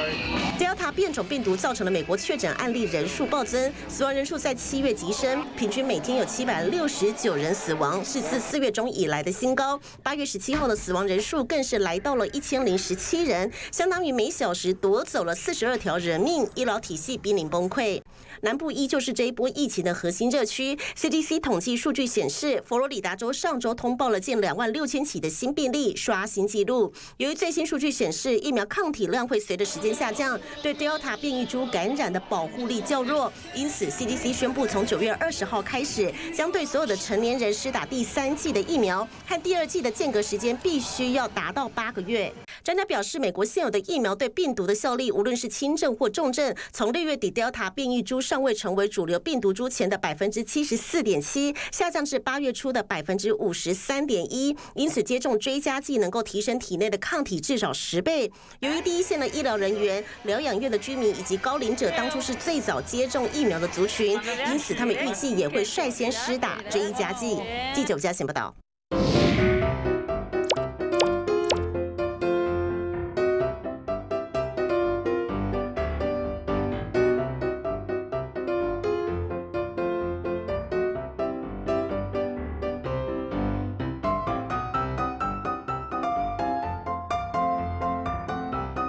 Bye. Delta 变种病毒造成了美国确诊案例人数暴增，死亡人数在七月急升，平均每天有七百六十九人死亡，是自四月中以来的新高。八月十七号的死亡人数更是来到了一千零十七人，相当于每小时夺走了四十二条人命，医疗体系濒临崩溃。南部依旧是这一波疫情的核心热区。CDC 统计数据显示，佛罗里达州上周通报了近两万六千起的新病例，刷新纪录。由于最新数据显示，疫苗抗体量会随着时间下降。对 Delta 变异株感染的保护力较弱，因此 CDC 宣布从九月二十号开始，将对所有的成年人施打第三剂的疫苗，和第二剂的间隔时间必须要达到八个月。专家表示，美国现有的疫苗对病毒的效力，无论是轻症或重症，从六月底 Delta 变异株尚未成为主流病毒株前的百分之七十四点七，下降至八月初的百分之五十三点一。因此，接种追加剂能够提升体内的抗体至少十倍。由于第一线的医疗人员、疗养院的居民以及高龄者当初是最早接种疫苗的族群，因此他们预计也会率先施打追加剂。记者吴嘉贤报道。